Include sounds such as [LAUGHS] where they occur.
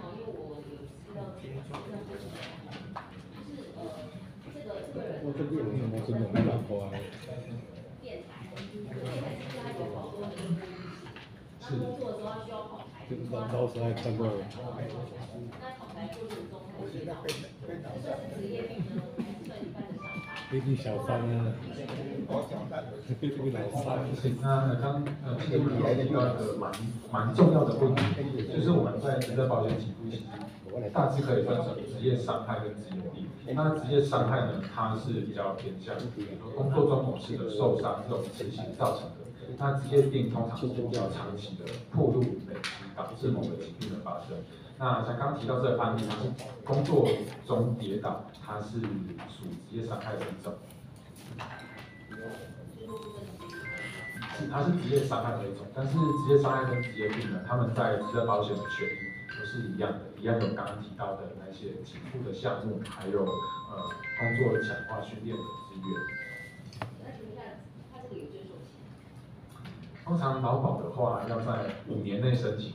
哈，因为我有知道这个，就是呃，这个这个人我这边有什么真的没办法。电台，电台其实它有好多的目的性，那工作的时候他需要跑台，就是老老师还看过。那跑台过程中他会跌倒，这算是职业病呢，还是算一般的伤害？毕竟小三啊，这个 [LAUGHS] 老三。那刚呃，这个来提到一个蛮蛮重要的问题，就是我们在职业保险起步其实大致可以分成职业伤害跟职业病。那职业伤害呢，它是比较偏向比如工作中某次的受伤这种情形造成的。那职业病通常是比较长期的暴露累积，导致某个疾病的发生。那像刚提到这个案例，它是工作中跌倒，它是属职业伤害的一种。是，它是职业伤害的一种，但是职业伤害跟职业病呢，他们在职业保险的权益都是一样的，一样有刚刚提到的那些给付的项目，还有呃工作强化训练的资源。那请问一下，他这个有接受期？通常劳保的话，要在五年内申请。